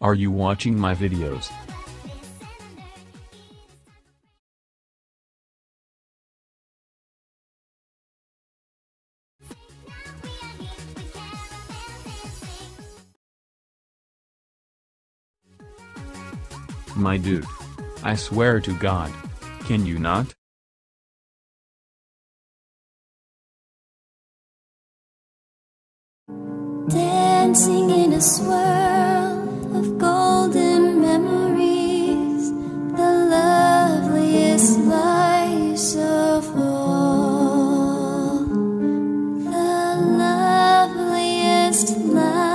Are you watching my videos? My dude. I swear to God. Can you not? Dancing in a swirl last love.